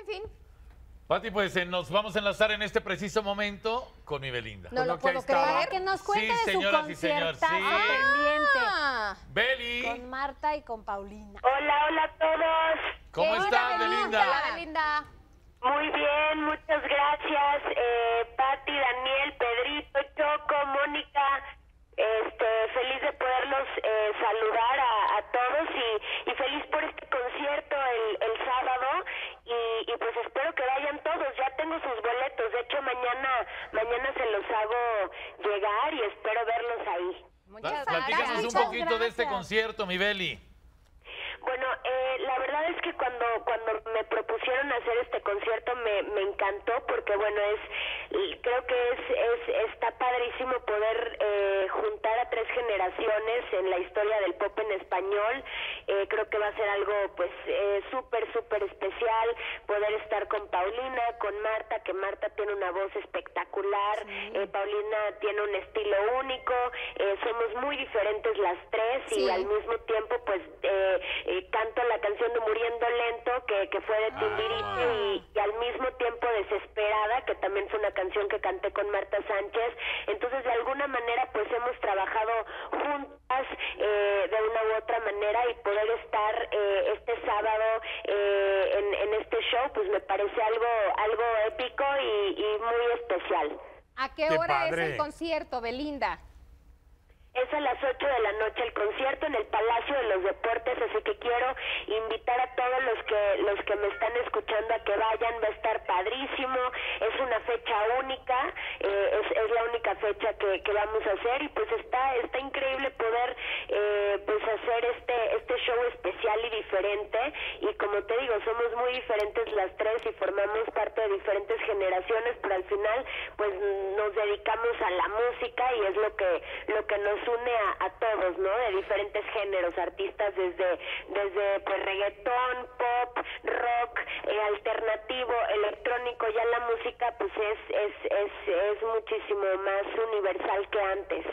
En fin, Pati, pues eh, nos vamos a enlazar en este preciso momento con mi Belinda. no lo puedo creer. Que nos cuente Sí, de su señoras y señores, conciertazo sí. pendiente Ah, Beli, con Marta y con Paulina. Hola, hola a todos. ¿cómo estás, Belinda? Hola, Belinda. Muy bien, muchas gracias. Eh, hago llegar y espero verlos ahí. Muchas Platícanos gracias. un poquito de este concierto, mi Beli. Bueno, eh, la verdad es que cuando cuando me propusieron hacer este concierto me, me encantó porque bueno es creo que es, es está padrísimo poder eh, juntar a tres generaciones en la historia del pop en español. Eh, creo que va a ser algo pues eh, súper súper especial poder estar con Paulina, con Marta, que Marta tiene una voz espectacular, eh, Paulina tiene un estilo único, eh, somos muy diferentes las tres y al mismo tiempo pues eh, canto la canción de Muriendo Lento que, que fue de Timbiriche y, y al mismo tiempo Desesperada que también fue una canción que canté con Marta Sánchez. Entonces de alguna manera pues hemos trabajado juntas eh, de una u otra manera y poder estar eh, este sábado eh, en, en este show pues me parece algo algo épico y, y muy especial ¿A qué Qué hora es el concierto, Belinda? Es a las 8 de la noche el concierto en el Palacio de los Deportes, así que quiero invitar a todos los que los que me están escuchando a que vayan, va a estar padrísimo, es una fecha única, eh, es, es la única fecha que, que vamos a hacer y pues está está increíble poder eh, pues hacer este este show especial y diferente y como te digo somos muy diferentes las tres y formamos parte de diferentes generaciones, pero al final pues nos dedicamos a la música y es lo que lo que nos une a, a todos, ¿no? De diferentes géneros, artistas desde desde pues reggaetón, pop, rock, eh, alternativo, electrónico, ya la música pues es es es es muchísimo más universal que antes.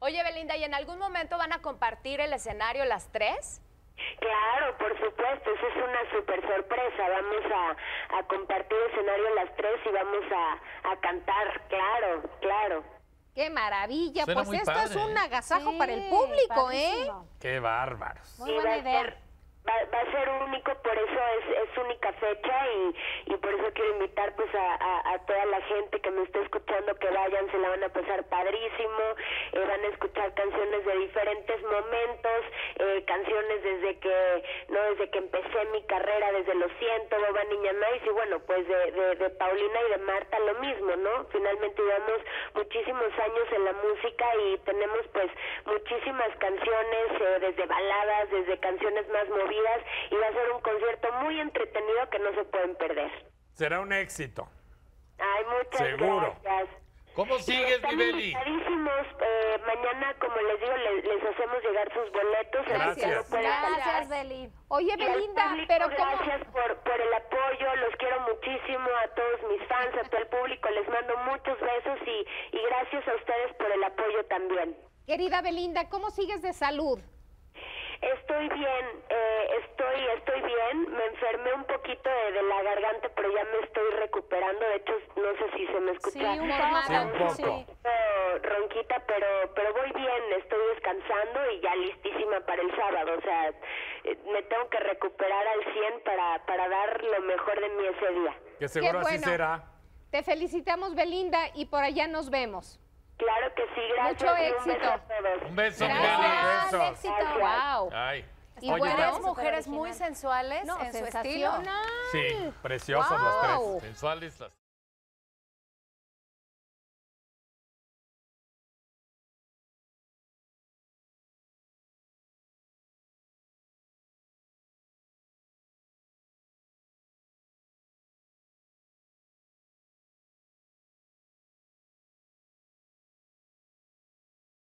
Oye, Belinda, ¿y en algún momento van a compartir el escenario las tres? Claro, por supuesto, eso es una super sorpresa. Vamos a, a compartir escenario las tres y vamos a, a cantar, claro, claro. ¡Qué maravilla! Suena pues muy esto es un ¿eh? agasajo Sí, para el público, padrísimo. Qué bárbaros. Muy Y buena a idea. Va, va a ser único, por eso es, es única fecha y, y por eso quiero invitar pues a, a- toda la gente que me esté escuchando que vayan, se la van a pasar padrísimo, eh, van a escuchar canciones de diferentes momentos, eh, canciones desde que, no desde que empecé mi carrera, desde Lo Siento, Boba Niña Nice y bueno, pues de, de, de Paulina y de Marta lo mismo, ¿no? Finalmente llevamos muchísimos años en la música y tenemos pues muchísimas canciones, eh, desde baladas, desde canciones más movidas y va a ser un concierto muy entretenido que no se pueden perder. Será un éxito. Ay, muchas Seguro. gracias. ¿Cómo sigues, están mi Beli? invitadísimos. Eh, mañana, como les digo, les, les hacemos llegar sus boletos. Gracias. no. Gracias, Beli. Oye, Belinda, público, pero ¿cómo? gracias por, por el apoyo, los quiero muchísimo a todos mis fans, a todo el público, les mando muchos besos y, y gracias a ustedes por el apoyo también. Querida Belinda, ¿cómo sigues de salud? Estoy bien, eh, estoy, estoy bien, me enfermé un poquito de, de la garganta, pero ya me estoy recuperando, de hecho no sé si se me escucha Sí, un Sí, un poco. poco. sí. ronquita, pero pero voy bien, estoy descansando y ya listísima para el sábado, o sea, eh, me tengo que recuperar al 100 para, para dar lo mejor de mí ese día. Que seguro así bueno. será. Te felicitamos, Belinda, y por allá nos vemos. Claro que sí, gracias. Mucho y un éxito. beso a todos. Un beso, Gracias. Besos. éxito. Wow. Ay. Y Oye, es mujeres muy sensuales No, en su estilo. Sí, preciosas las Wow. tres. Sensuales las